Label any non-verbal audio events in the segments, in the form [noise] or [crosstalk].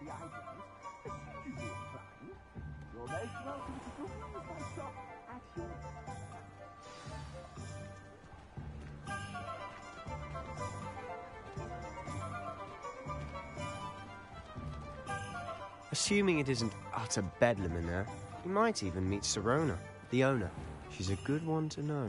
You're most welcome to my shop at your... Assuming it isn't utter bedlam in there, you might even meet Sirona, the owner. She's a good one to know.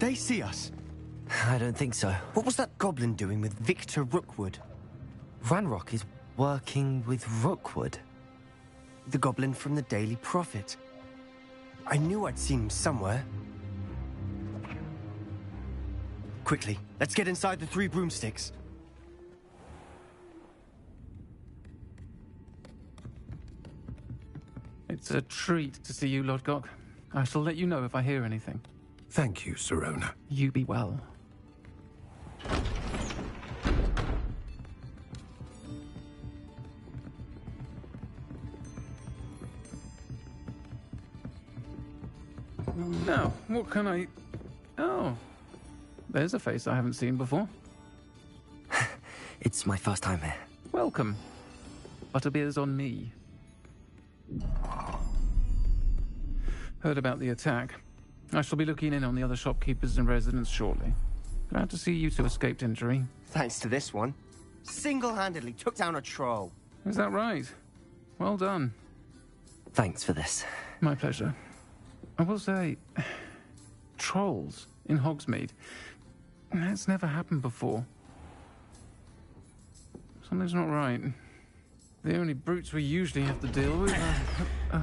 Did they see us? I don't think so. What was that goblin doing with Victor Rookwood? Ranrock is working with Rookwood. The goblin from the Daily Prophet. I knew I'd seen him somewhere. Quickly, let's get inside the three broomsticks. It's a treat to see you, Lodgok. I shall let you know if I hear anything. Thank you, Sirona. You be well. Now, what can I... Oh, there's a face I haven't seen before. [laughs] It's my first time here. Welcome. Butterbeer's on me. Heard about the attack. I shall be looking in on the other shopkeepers and residents shortly. Glad to see you two escaped injury. Thanks to this one. Single-handedly took down a troll. Is that right? Well done. Thanks for this. My pleasure. I will say, [sighs] trolls in Hogsmeade. That's never happened before. Something's not right. The only brutes we usually have to deal with are... Uh, uh,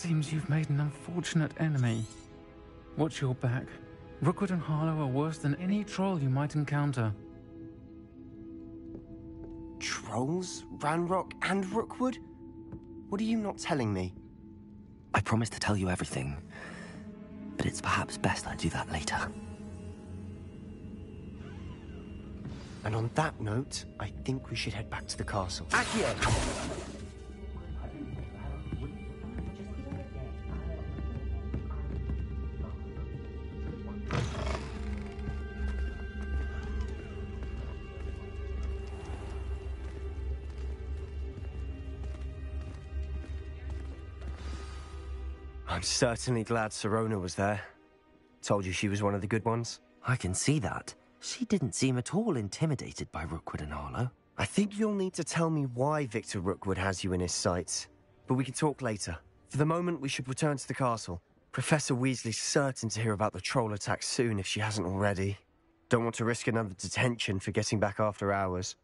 Seems you've made an unfortunate enemy. Watch your back. Rookwood and Harlow are worse than any troll you might encounter. Trolls, Ranrock, and Rookwood? What are you not telling me? I promise to tell you everything, but it's perhaps best I do that later. And on that note, I think we should head back to the castle. Accio! Certainly glad Sirona was there. Told you she was one of the good ones. I can see that. She didn't seem at all intimidated by Rookwood and Harlow. I think you'll need to tell me why Victor Rookwood has you in his sights. But we can talk later. For the moment, we should return to the castle. Professor Weasley's certain to hear about the troll attack soon if she hasn't already. Don't want to risk another detention for getting back after hours.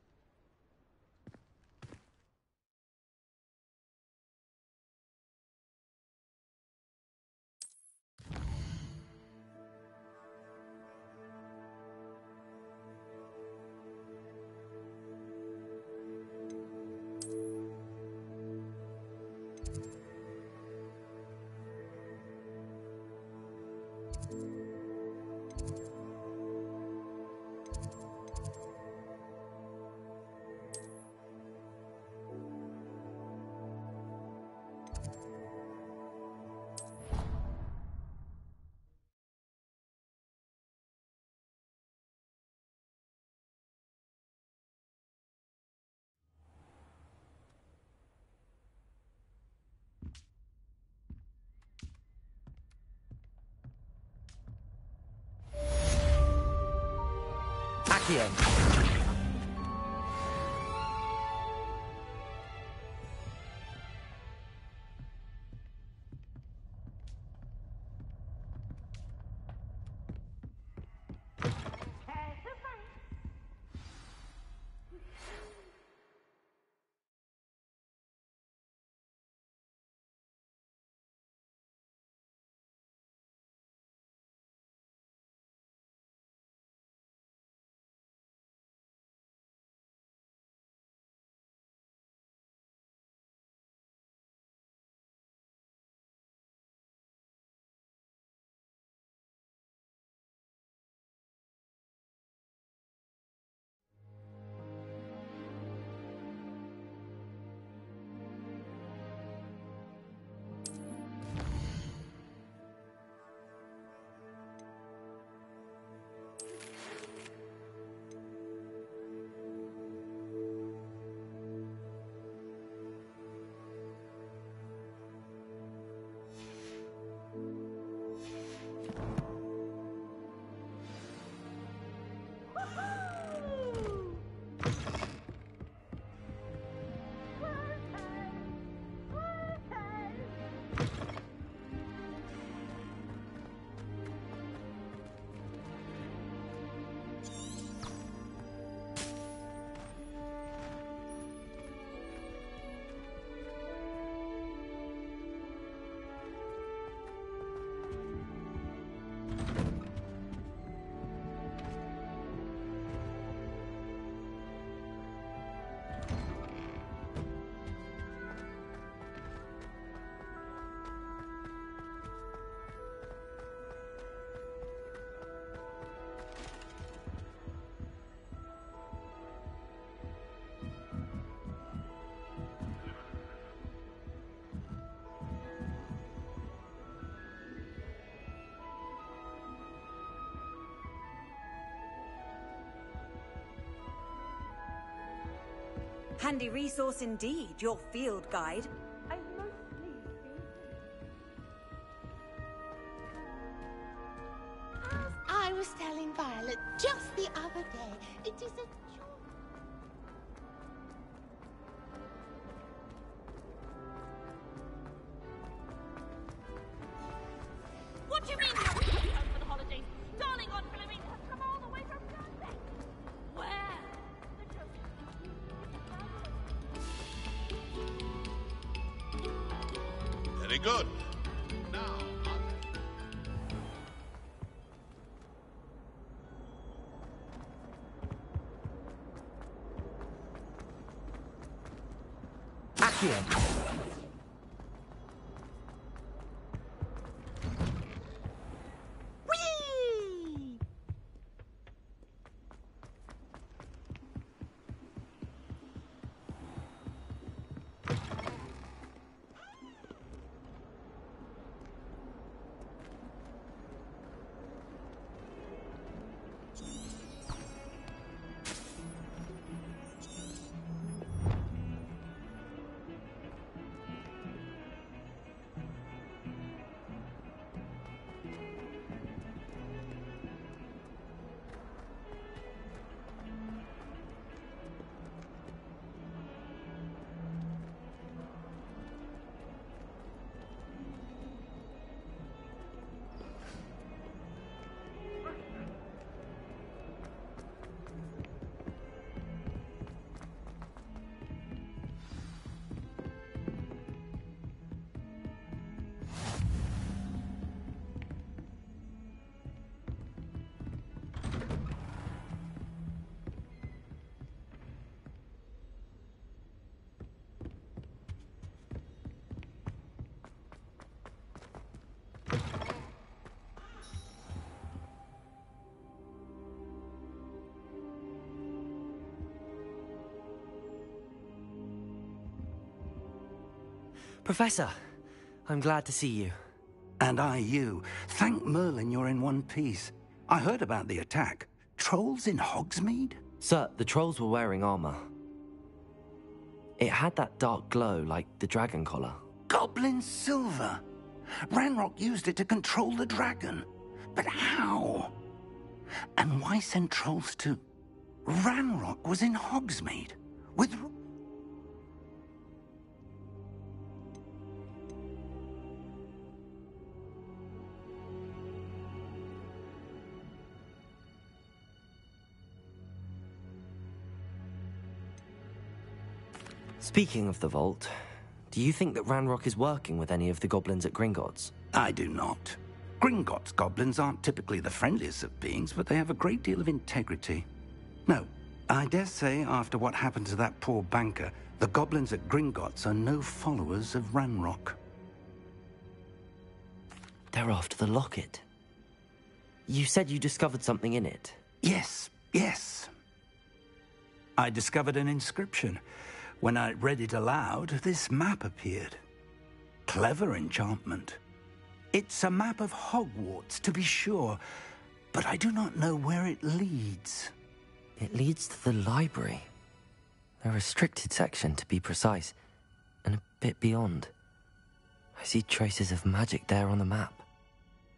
Handy resource indeed, your field guide. Professor, I'm glad to see you. And I you. Thank Merlin you're in one piece. I heard about the attack. Trolls in Hogsmeade? Sir, the trolls were wearing armor. It had that dark glow like the dragon collar. Goblin silver. Ranrock used it to control the dragon. But how? And why send trolls to... Ranrock was in Hogsmeade. With... Speaking of the vault, do you think that Ranrock is working with any of the goblins at Gringotts? I do not. Gringotts goblins aren't typically the friendliest of beings, but they have a great deal of integrity. No, I dare say after what happened to that poor banker, the goblins at Gringotts are no followers of Ranrock. They're after the locket. You said you discovered something in it. Yes, yes. I discovered an inscription. When I read it aloud, this map appeared. Clever enchantment. It's a map of Hogwarts, to be sure, but I do not know where it leads. It leads to the library. A restricted section, to be precise, and a bit beyond. I see traces of magic there on the map.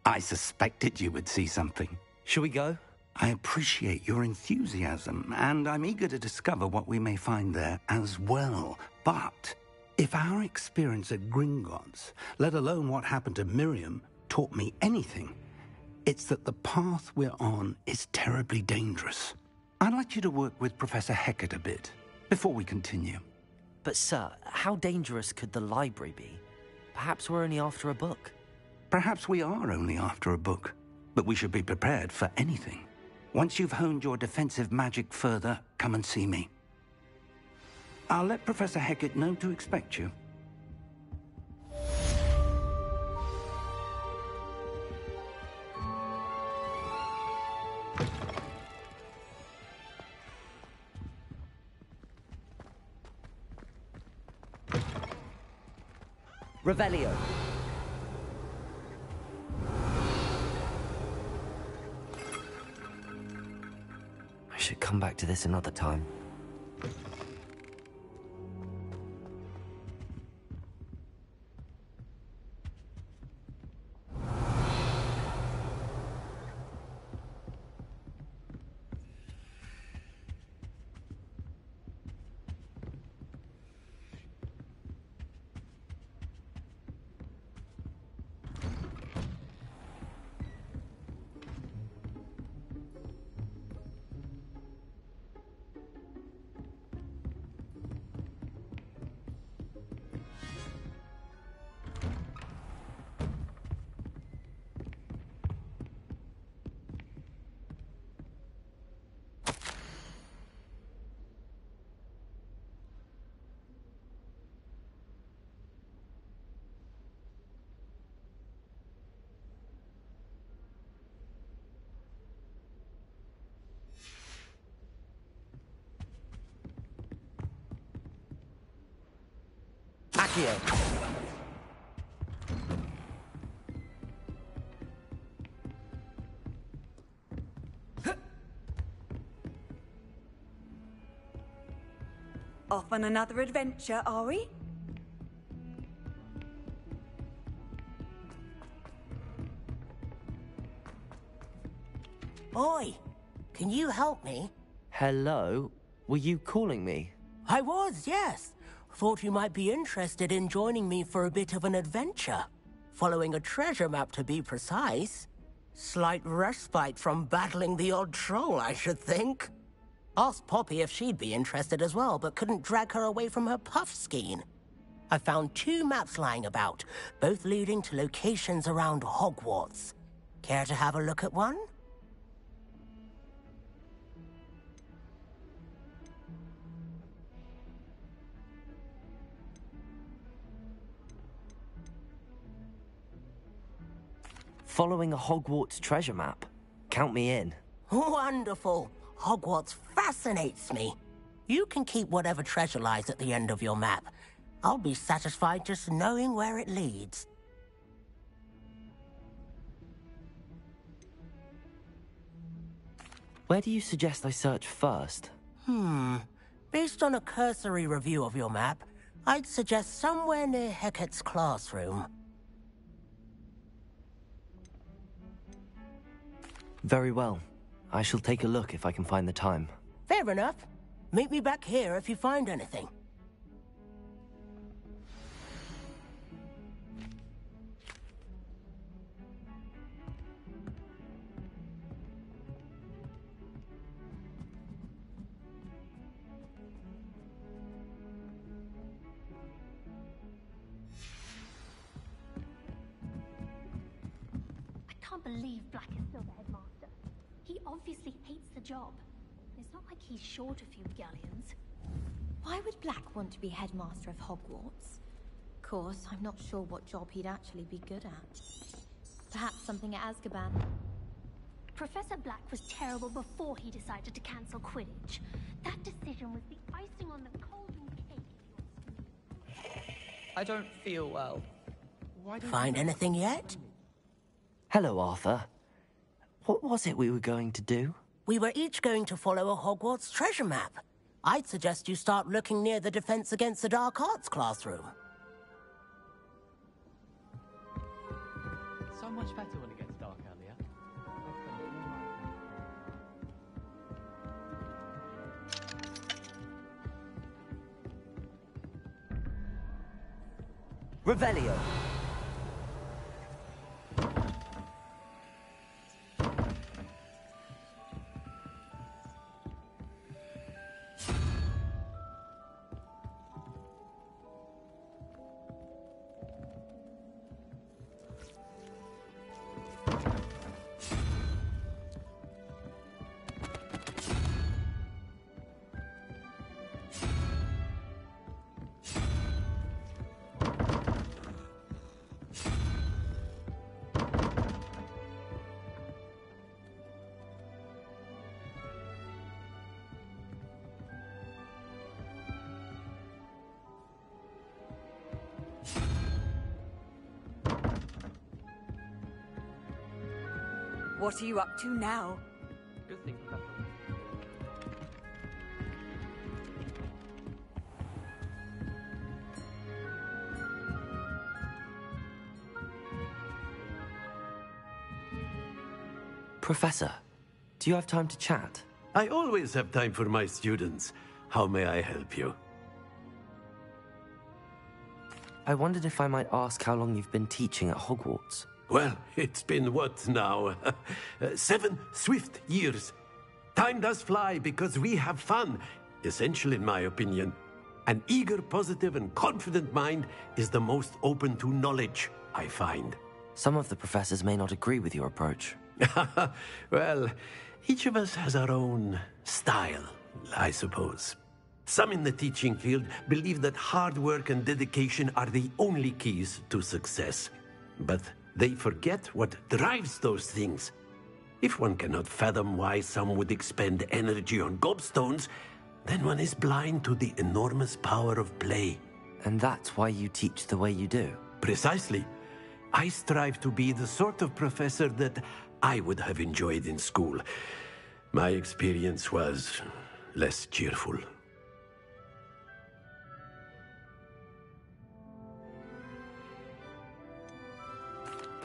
I suspected you would see something. Shall we go? I appreciate your enthusiasm, and I'm eager to discover what we may find there as well. But if our experience at Gringotts, let alone what happened to Miriam, taught me anything, it's that the path we're on is terribly dangerous. I'd like you to work with Professor Hecat a bit before we continue. But, sir, how dangerous could the library be? Perhaps we're only after a book. Perhaps we are only after a book, but we should be prepared for anything. Once you've honed your defensive magic further, come and see me. I'll let Professor Hecat know to expect you. Revelio. To this another time. Off on another adventure, are we? Oi, can you help me? Hello? Were you calling me? I was, yes. Thought you might be interested in joining me for a bit of an adventure. Following a treasure map, to be precise. Slight respite from battling the odd troll, I should think. Asked Poppy if she'd be interested as well, but couldn't drag her away from her Puffskein. I found two maps lying about, both leading to locations around Hogwarts. Care to have a look at one? Following a Hogwarts treasure map? Count me in. [laughs] Wonderful. Hogwarts fascinates me. You can keep whatever treasure lies at the end of your map. I'll be satisfied just knowing where it leads. Where do you suggest I search first? Hmm. Based on a cursory review of your map, I'd suggest somewhere near Hecat's classroom. Very well. I shall take a look if I can find the time. Fair enough. Meet me back here if you find anything. I can't believe Black is still the headmaster. He obviously hates the job. It's not like he's short a few galleons. Why would Black want to be headmaster of Hogwarts? Of course, I'm not sure what job he'd actually be good at. Perhaps something at Azkaban. Professor Black was terrible before he decided to cancel Quidditch. That decision was the icing on the golden cake. I don't feel well. Why don't Find anything yet? Hello, Arthur. What was it we were going to do? We were each going to follow a Hogwarts treasure map. I'd suggest you start looking near the Defense Against the Dark Arts classroom. So much better when it gets dark earlier. Revelio. What are you up to now? Good thing, Professor. Professor, do you have time to chat? I always have time for my students. How may I help you? I wondered if I might ask how long you've been teaching at Hogwarts. Well, it's been what now? [laughs] Uh, seven swift years. Time does fly because we have fun, essential in my opinion. An eager, positive, and confident mind is the most open to knowledge, I find. Some of the professors may not agree with your approach. [laughs] well, each of us has our own style, I suppose. Some in the teaching field believe that hard work and dedication are the only keys to success. But they forget what drives those things. If one cannot fathom why some would expend energy on gobstones, then one is blind to the enormous power of play. And that's why you teach the way you do? Precisely. I strive to be the sort of professor that I would have enjoyed in school. My experience was less cheerful.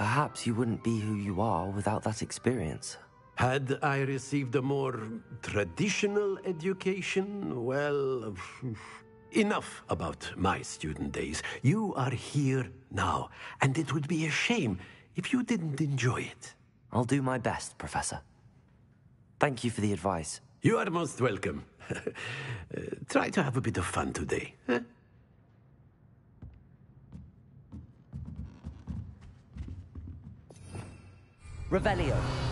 Perhaps you wouldn't be who you are without that experience. Had I received a more traditional education, well, enough about my student days. You are here now, and it would be a shame if you didn't enjoy it. I'll do my best, Professor. Thank you for the advice. You are most welcome. [laughs] Uh, try to have a bit of fun today. Huh? Revelio.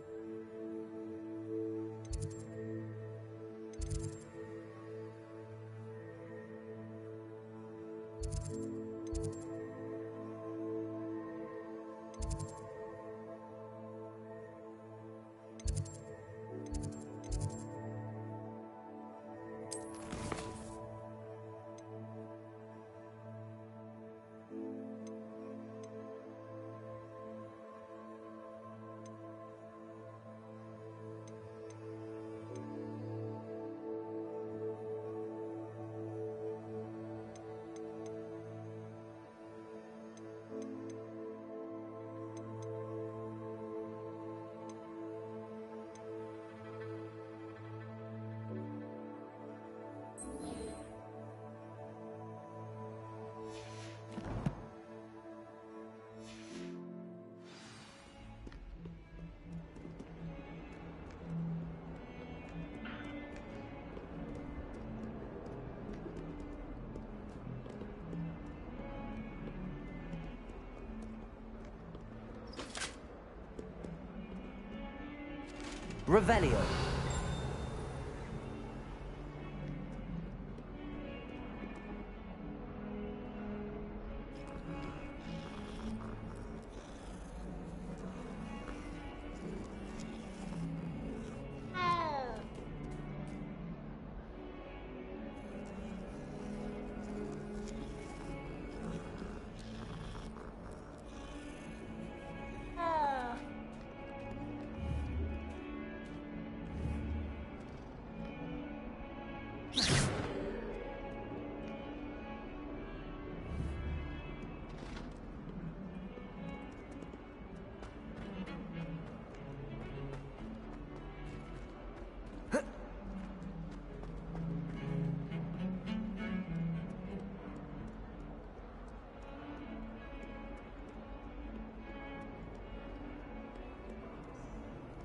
Revelio.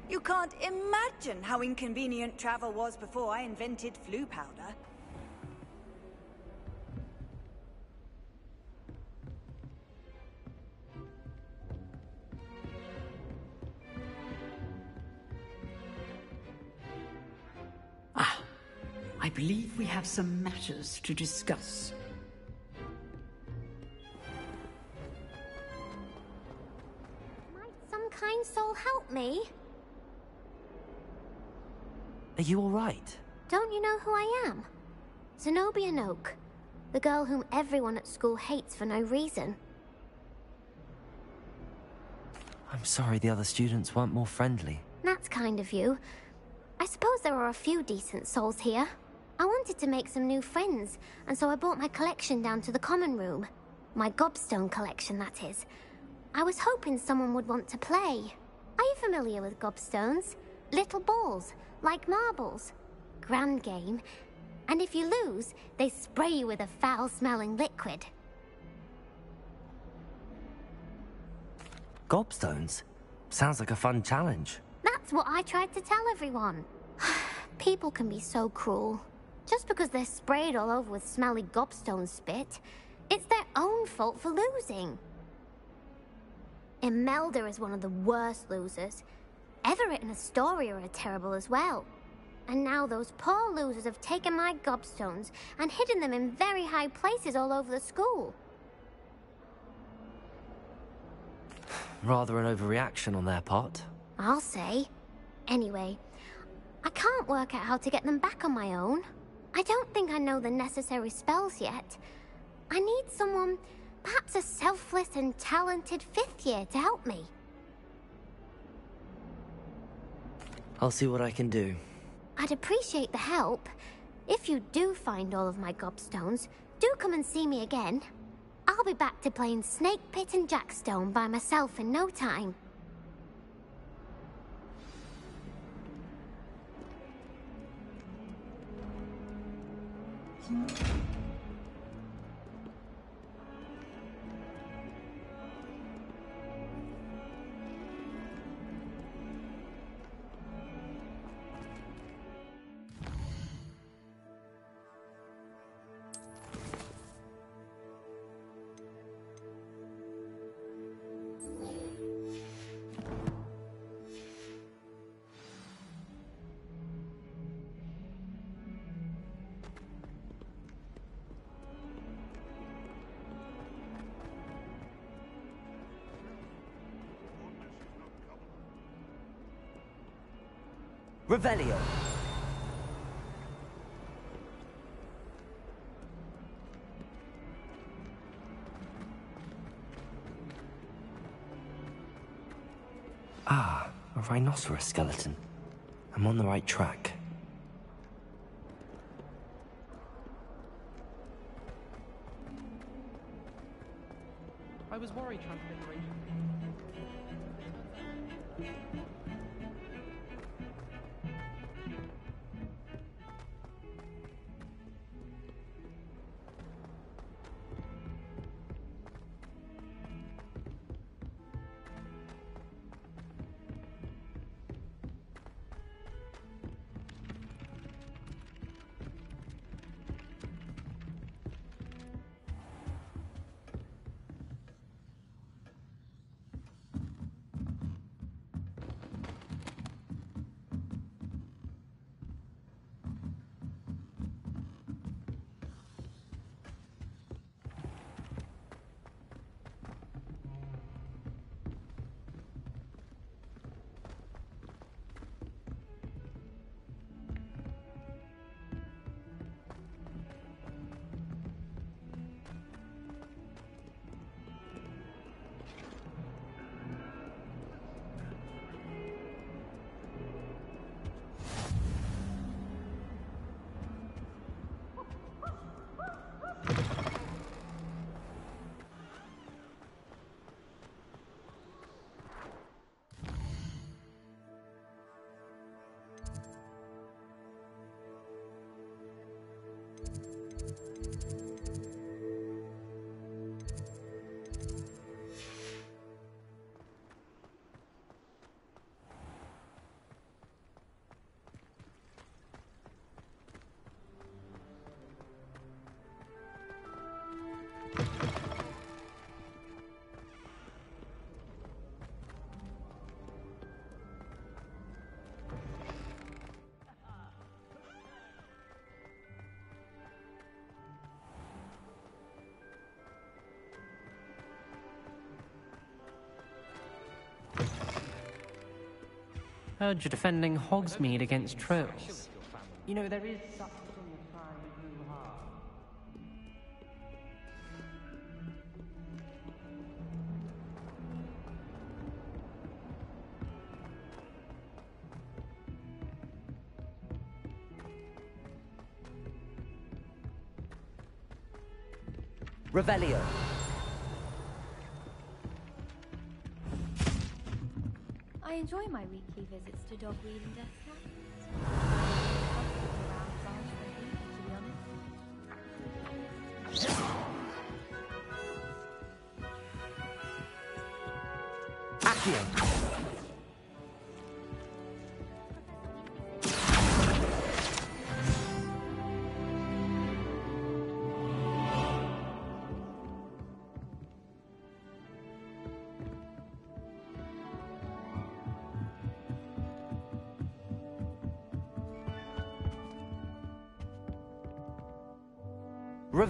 You can't imagine how inconvenient travel was before I invented Floo powder. Ah, I believe we have some matters to discuss. Zenobia Noak, the girl whom everyone at school hates for no reason. I'm sorry the other students weren't more friendly. That's kind of you. I suppose there are a few decent souls here. I wanted to make some new friends, and so I brought my collection down to the common room. My gobstone collection, that is. I was hoping someone would want to play. Are you familiar with gobstones? Little balls, like marbles. Grand game. And if you lose, they spray you with a foul-smelling liquid. Gobstones? Sounds like a fun challenge. That's what I tried to tell everyone. [sighs] People can be so cruel. Just because they're sprayed all over with smelly gobstone spit, it's their own fault for losing. Imelda is one of the worst losers. Everett and Astoria are terrible as well. And now those poor losers have taken my gobstones and hidden them in very high places all over the school. Rather an overreaction on their part. I'll say. Anyway, I can't work out how to get them back on my own. I don't think I know the necessary spells yet. I need someone, perhaps a selfless and talented fifth year to help me. I'll see what I can do. I'd appreciate the help. If you do find all of my gobstones, do come and see me again. I'll be back to playing Snake Pit and Jackstone by myself in no time. Revelio. Ah, a rhinoceros skeleton. I'm on the right track. I was worried Transfiguration. Heard you're defending Hogsmeade against trolls. You know, there is such a thing as trying too hard. Revelio. I enjoy my weekly visits to Dogweed and Deathcap.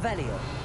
Revelio.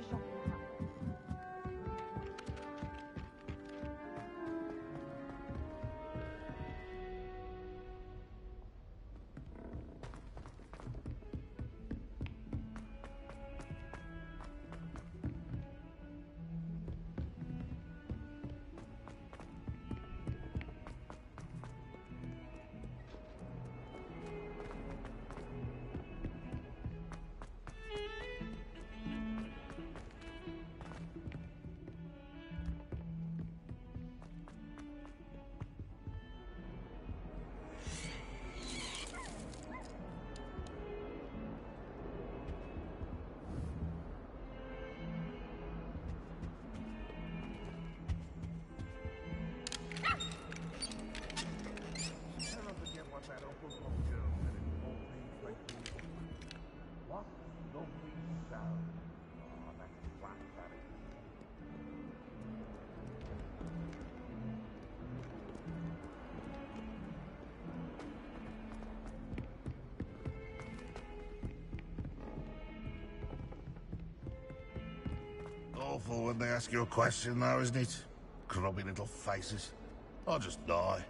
I'd like when they ask you a question, though, isn't it? Grubby little faces. I'll just die.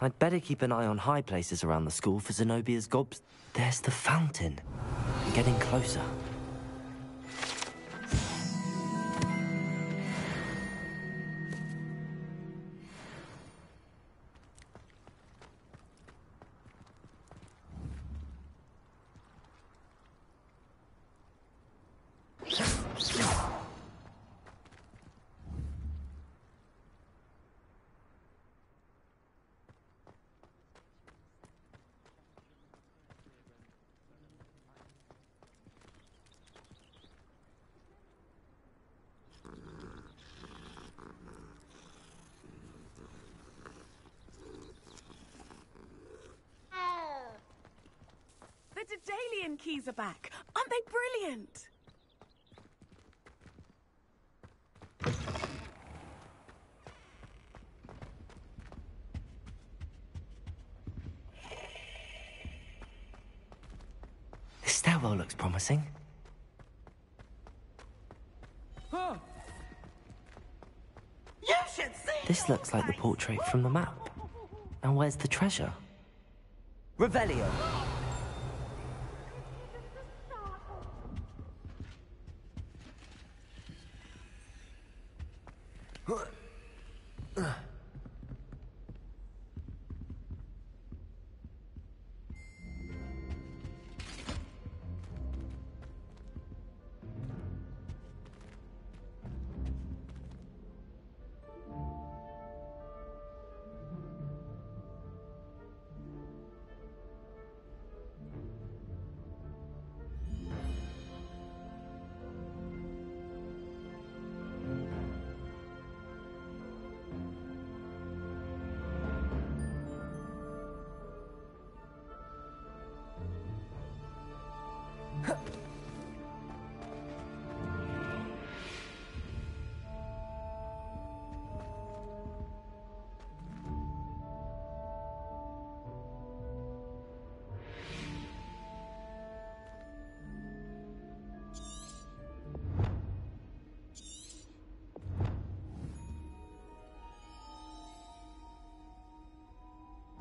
I'd better keep an eye on high places around the school for Zenobia's gobs. There's the fountain. I'm getting closer. Oh. The Daedalian keys are back. Aren't they brilliant? This stairwell looks promising. Huh. You should see! This looks like the portrait from the map. And where's the treasure? Revelio!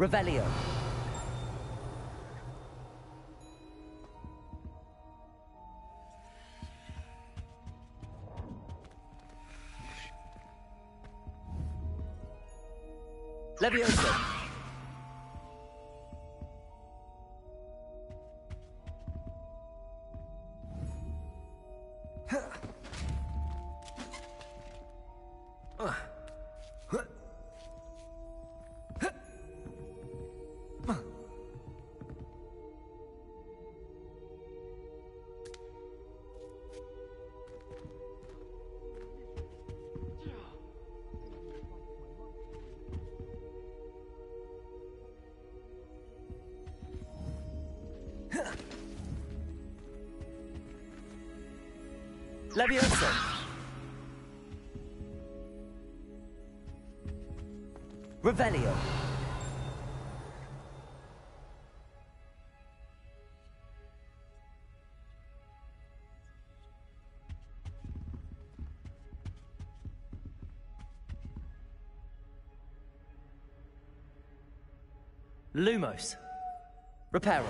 Revelio. Levioso. Lumos. Reparo.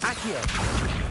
Accio.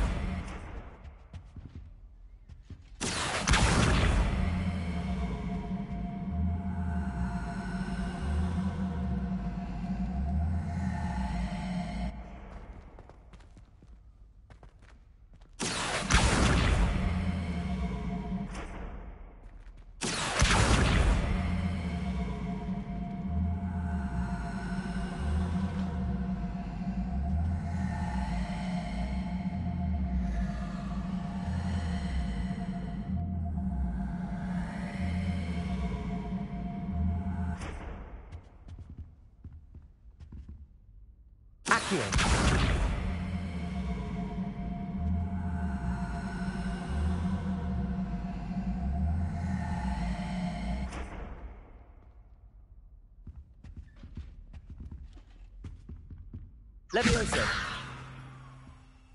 Levioso.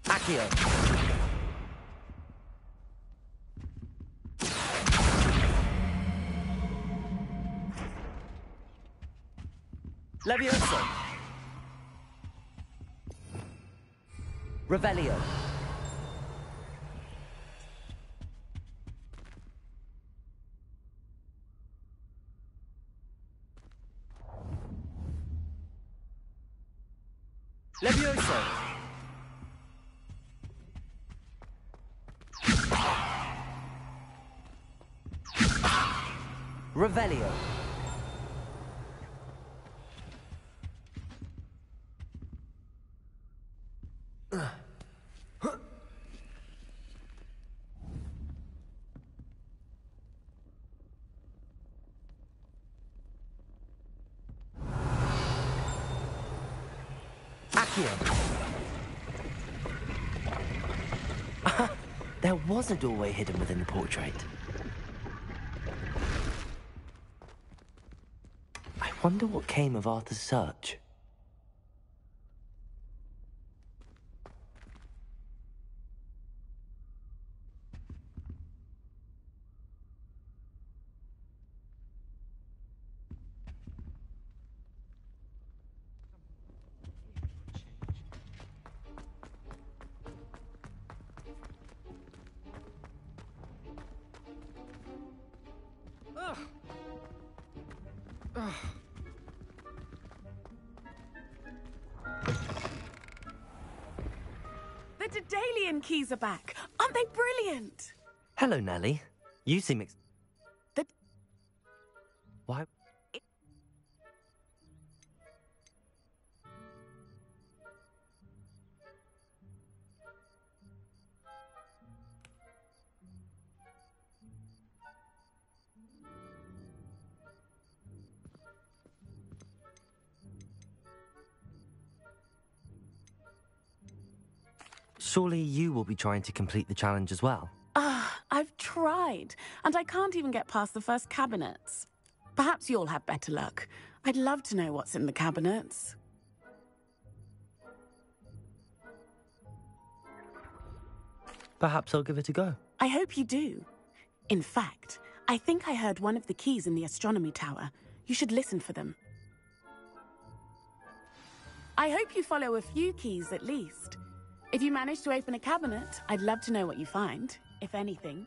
Accio. Levioso. Revelio. Levioso. Revelio. Accio. there was a doorway hidden within the portrait. I wonder what came of Arthur's search. Hello, Nellie. You seem ex- The- Why? Surely you will be trying to complete the challenge as well. Tried, and I can't even get past the first cabinets. Perhaps you'll have better luck. I'd love to know what's in the cabinets. Perhaps I'll give it a go. I hope you do. In fact, I think I heard one of the keys in the astronomy tower. You should listen for them. I hope you follow a few keys at least. If you manage to open a cabinet, I'd love to know what you find, if anything.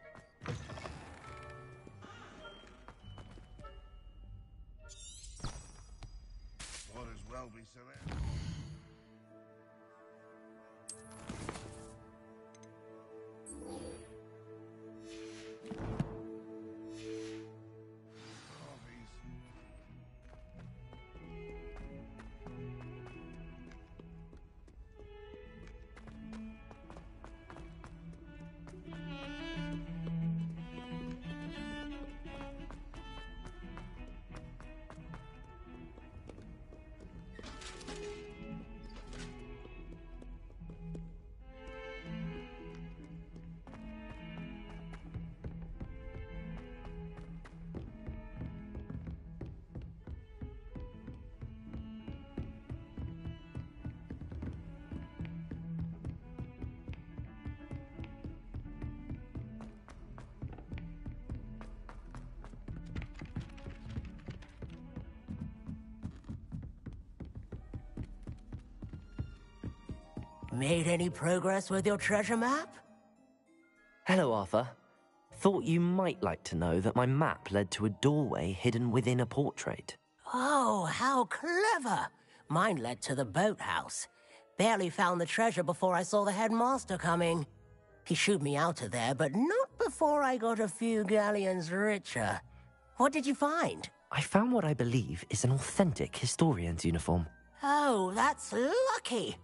Made any progress with your treasure map? Hello, Arthur. Thought you might like to know that my map led to a doorway hidden within a portrait. Oh, how clever! Mine led to the boathouse. Barely found the treasure before I saw the headmaster coming. He shooed me out of there, but not before I got a few galleons richer. What did you find? I found what I believe is an authentic historian's uniform. Oh, that's lucky.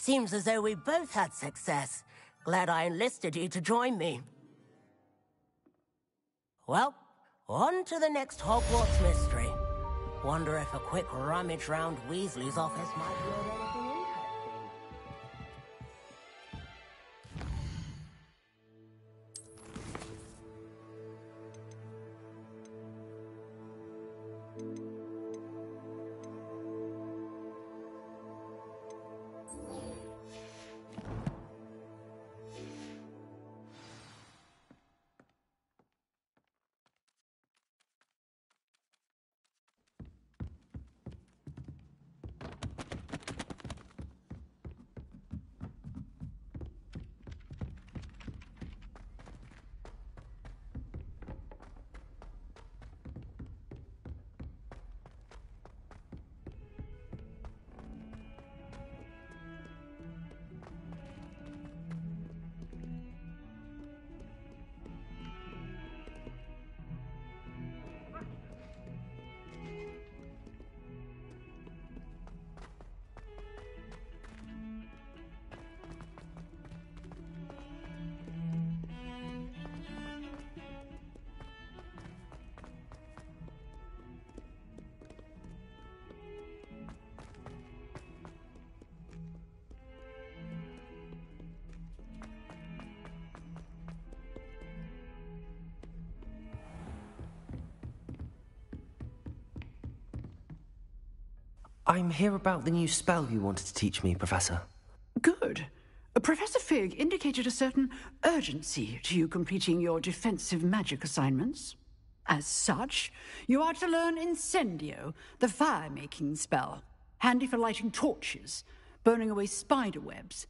Seems as though we both had success. Glad I enlisted you to join me. Well, on to the next Hogwarts mystery. Wonder if a quick rummage round Weasley's office might yield I'm here about the new spell you wanted to teach me, Professor. Good. Professor Fig indicated a certain urgency to you completing your defensive magic assignments. As such, you are to learn Incendio, the fire-making spell, handy for lighting torches, burning away spider webs,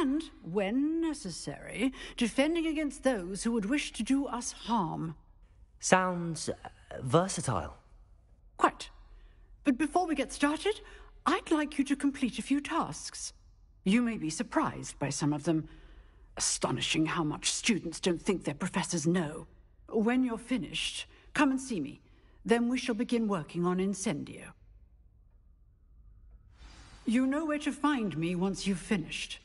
and, when necessary, defending against those who would wish to do us harm. Sounds uh, versatile. Quite. But before we get started, I'd like you to complete a few tasks. You may be surprised by some of them. Astonishing how much students don't think their professors know. When you're finished, come and see me. Then we shall begin working on Incendio. You know where to find me once you've finished.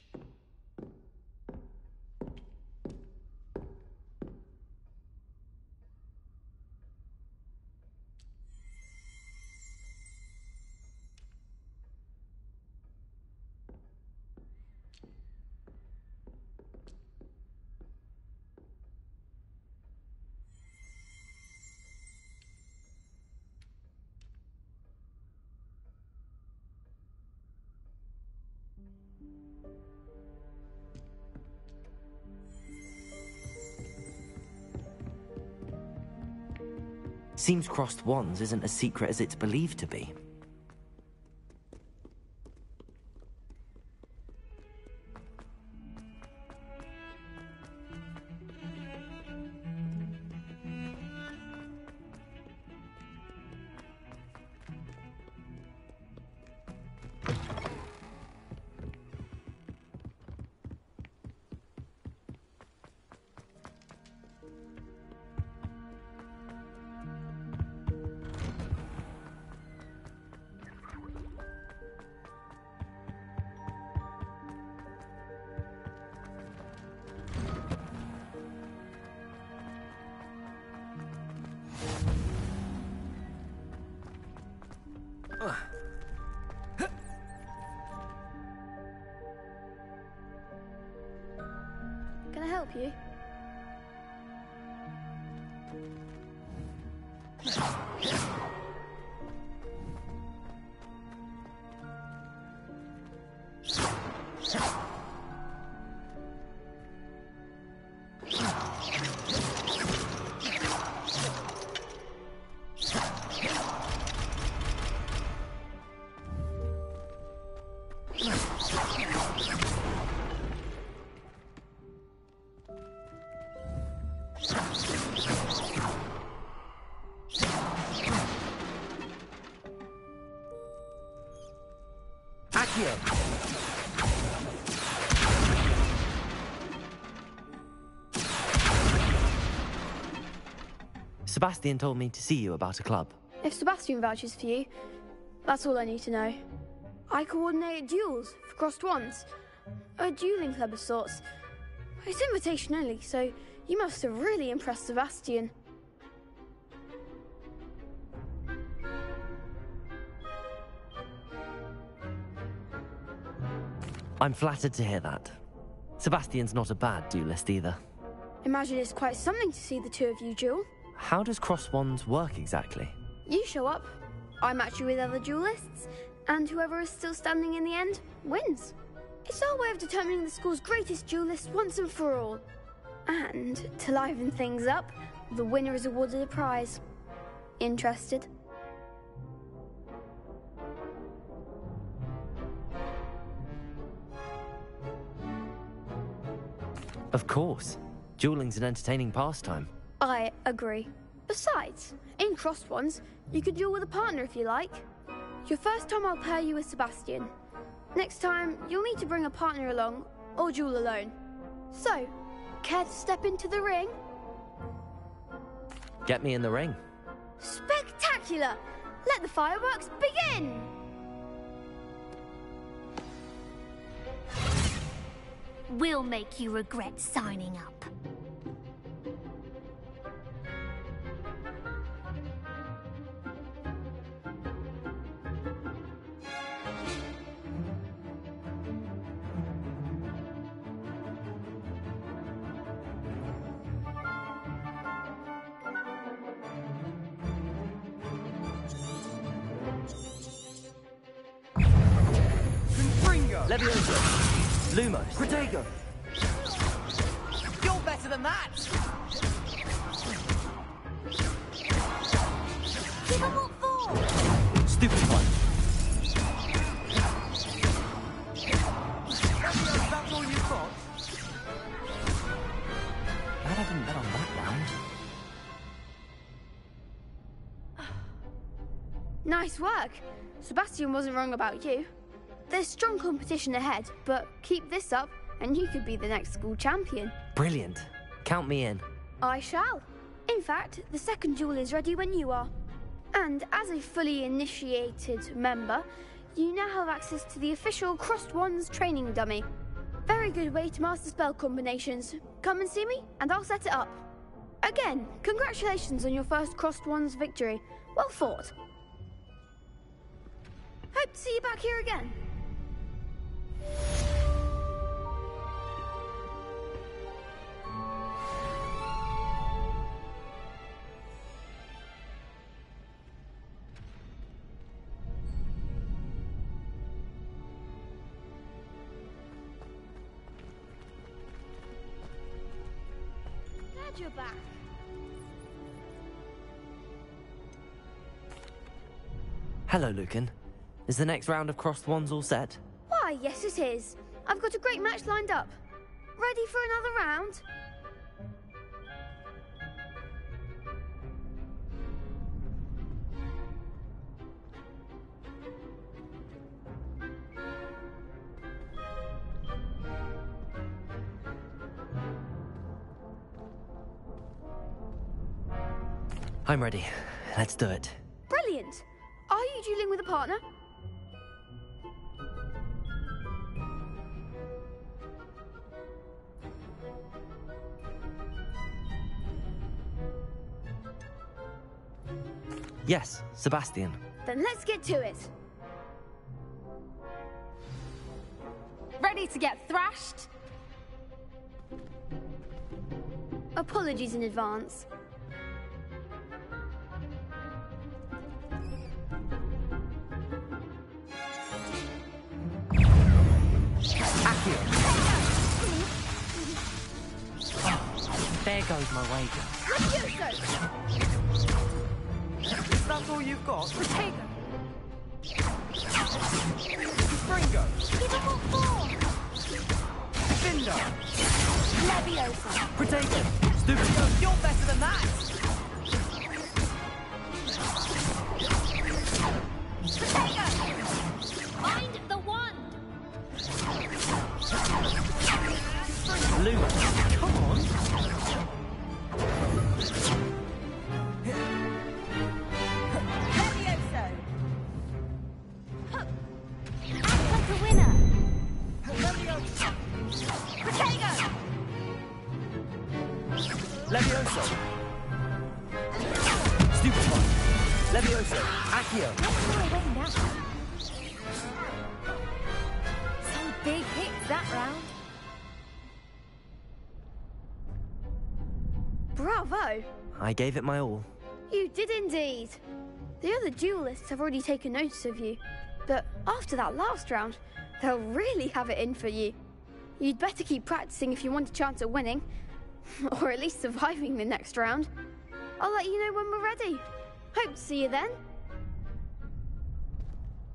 Seems crossed wands isn't as secret as it's believed to be. Can Sebastian told me to see you about a club. If Sebastian vouches for you, that's all I need to know. I coordinate duels for crossed wands, A dueling club of sorts. It's invitation only, so you must have really impressed Sebastian. I'm flattered to hear that. Sebastian's not a bad duelist either. Imagine it's quite something to see the two of you duel. How does cross wands work exactly? You show up, I match you with other duelists, and whoever is still standing in the end wins. It's our way of determining the school's greatest duelist once and for all. And to liven things up, the winner is awarded a prize. Interested? Of course. Dueling's an entertaining pastime. I agree. Besides, in crossed wands, you could duel with a partner if you like. Your first time I'll pair you with Sebastian. Next time, you'll need to bring a partner along, or duel alone. So, care to step into the ring? Get me in the ring. Spectacular! Let the fireworks begin! We'll make you regret signing up. Wasn't wrong about you. There's strong competition ahead, but keep this up and you could be the next school champion. Brilliant. Count me in. I shall. In fact, the second duel is ready when you are. And as a fully initiated member, you now have access to the official Crossed Wands training dummy. Very good way to master spell combinations. Come and see me, and I'll set it up. Again, congratulations on your first Crossed Wands victory. Well fought. Hope to see you back here again. Glad you're back. Hello, Lucan. Is the next round of crossed wands all set? Why, yes, it is. I've got a great match lined up. Ready for another round? I'm ready. Let's do it. Brilliant. Are you dueling with a partner? Yes, Sebastian. Then let's get to it. Ready to get thrashed? Apologies in advance. There goes my wager. All you've got? Protego. Levioso. Stupid one. Levioso. Accio. What's my way now? Some big hits that round. Bravo! I gave it my all. You did indeed. The other duelists have already taken notice of you, but after that last round, they'll really have it in for you. You'd better keep practicing if you want a chance at winning, [laughs] or at least surviving the next round. I'll let you know when we're ready. Hope to see you then.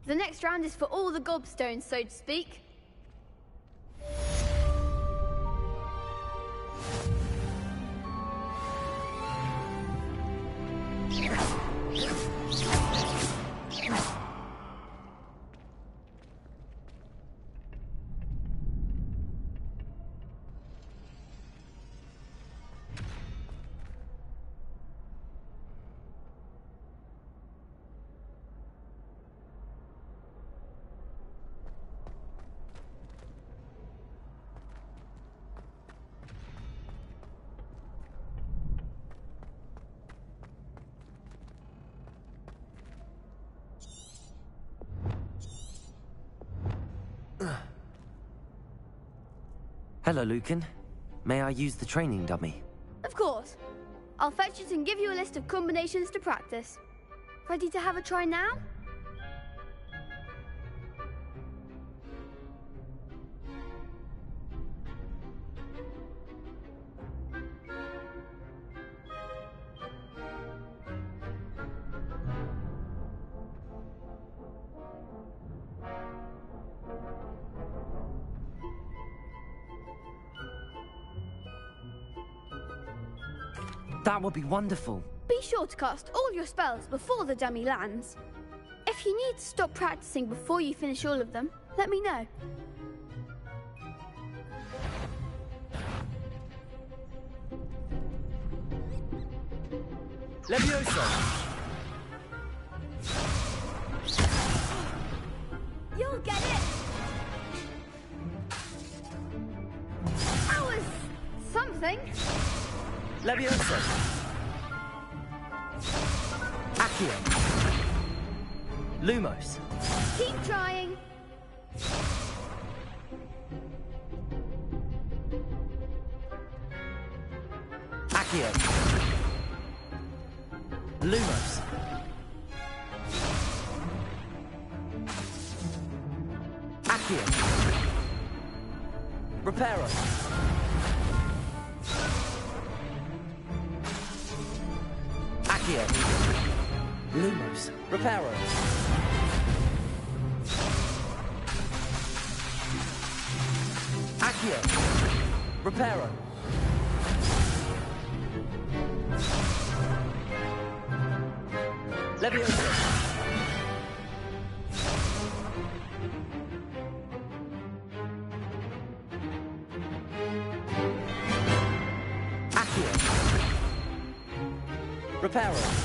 The next round is for all the gobstones, so to speak. [laughs] Hello, Lucan. May I use the training dummy? Of course. I'll fetch it and give you a list of combinations to practice. Ready to have a try now? Would be wonderful. Be sure to cast all your spells before the dummy lands. If you need to stop practicing before you finish all of them, let me know. Levioso! You'll get it! That was something. Levioso! Accio! Lumos! Keep trying. Accio! Lumos! Accio! Reparo! Reparo! Accio! Reparo! Levioso! Accio! Reparo!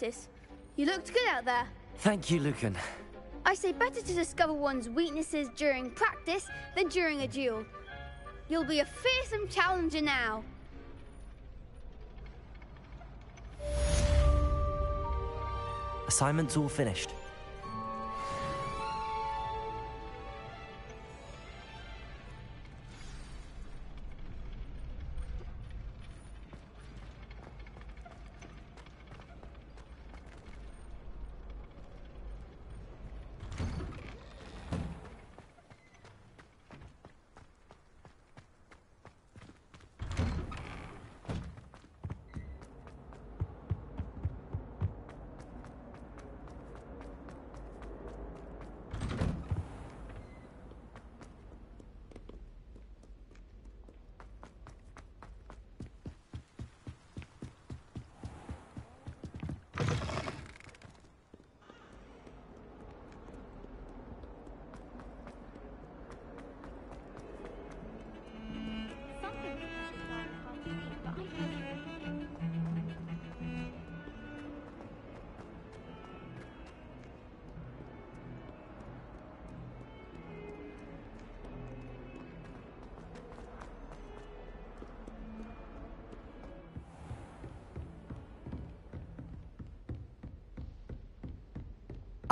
Practice. You looked good out there. Thank you, Lucan. I say better to discover one's weaknesses during practice than during a duel. You'll be a fearsome challenger now. Assignment's all finished.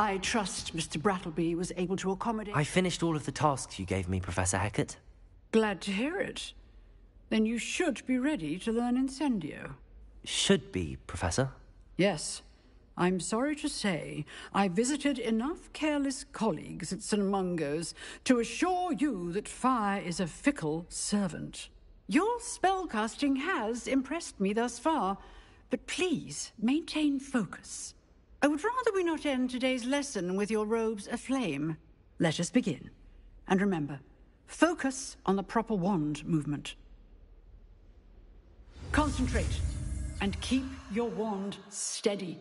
I trust Mr. Brattleby was able to accommodate. I finished all of the tasks you gave me, Professor Hecat. Glad to hear it. Then you should be ready to learn Incendio. Should be, Professor. Yes. I'm sorry to say, I visited enough careless colleagues at St. Mungo's to assure you that fire is a fickle servant. Your spellcasting has impressed me thus far, but please maintain focus. I would rather we not end today's lesson with your robes aflame. Let us begin. And remember, focus on the proper wand movement. Concentrate and keep your wand steady.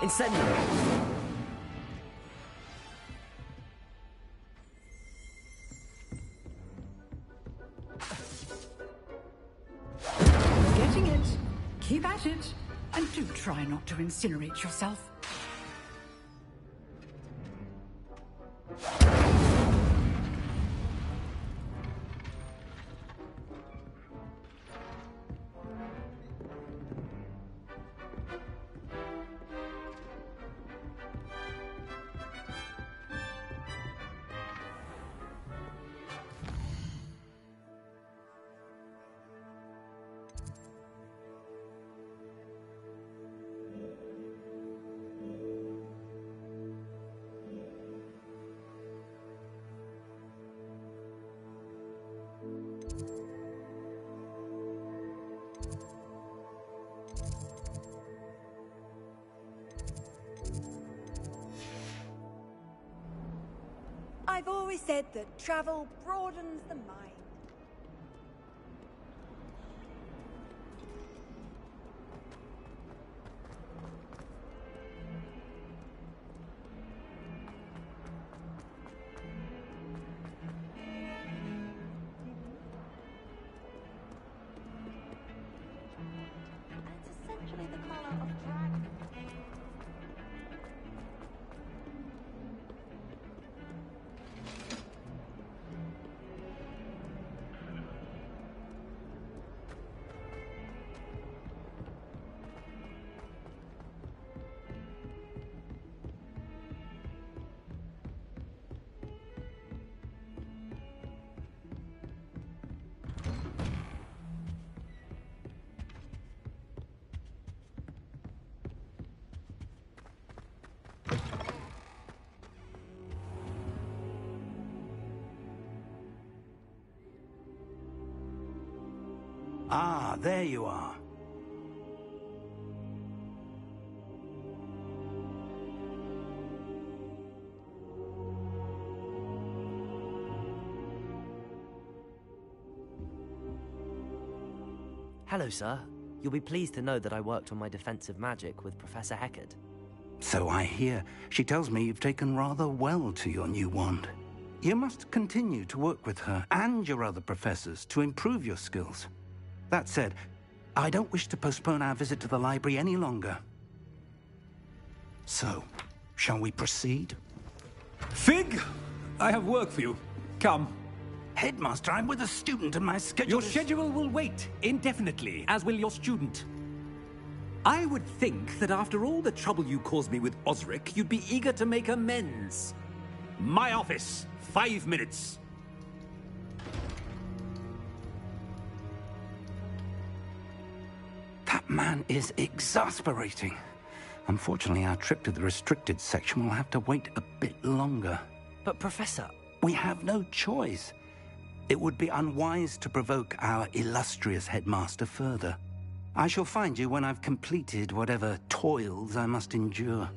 Incendio! Incinerate yourself. Said that travel broadens the Ah, there you are. Hello, sir. You'll be pleased to know that I worked on my defensive magic with Professor Hecat. So I hear. She tells me you've taken rather well to your new wand. You must continue to work with her and your other professors to improve your skills. That said, I don't wish to postpone our visit to the library any longer. So, shall we proceed? Fig, I have work for you. Come. Headmaster, I'm with a student and my schedule Your is- schedule will wait indefinitely, as will your student. I would think that after all the trouble you caused me with Osric, you'd be eager to make amends. My office, five minutes. Man is exasperating. Unfortunately, our trip to the restricted section will have to wait a bit longer. But, Professor... We have no choice. It would be unwise to provoke our illustrious headmaster further. I shall find you when I've completed whatever toils I must endure.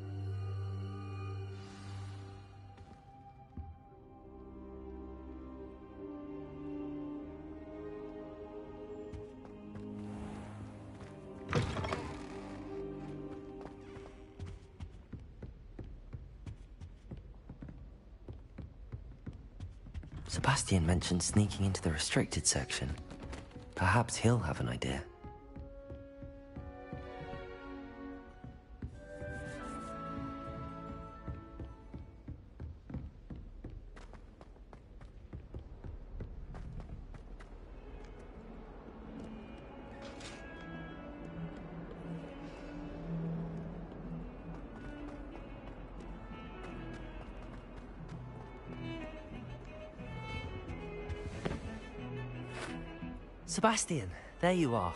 Sebastian mentioned sneaking into the restricted section. Perhaps he'll have an idea. Sebastian, there you are.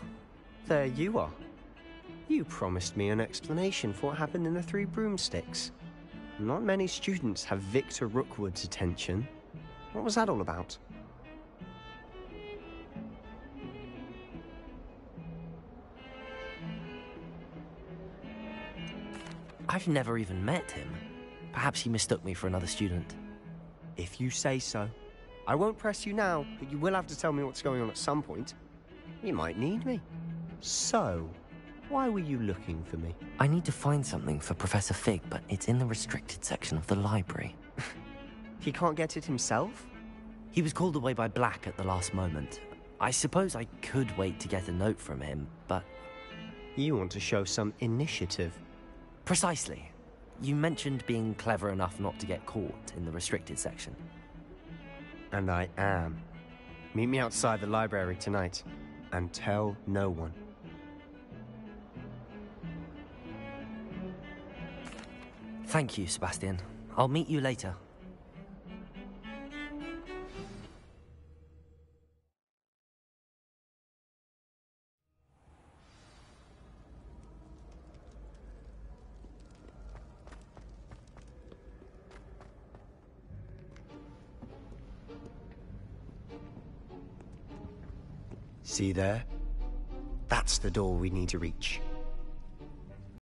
There you are. You promised me an explanation for what happened in the Three Broomsticks. Not many students have Victor Rookwood's attention. What was that all about? I've never even met him. Perhaps he mistook me for another student. If you say so. I won't press you now, but you will have to tell me what's going on at some point. You might need me. So, why were you looking for me? I need to find something for Professor Fig, but it's in the restricted section of the library. [laughs] he can't get it himself? He was called away by Black at the last moment. I suppose I could wait to get a note from him, but. You want to show some initiative. Precisely. You mentioned being clever enough not to get caught in the restricted section. And I am. Meet me outside the library tonight, and tell no one. Thank you, Sebastian. I'll meet you later. See there? That's the door we need to reach.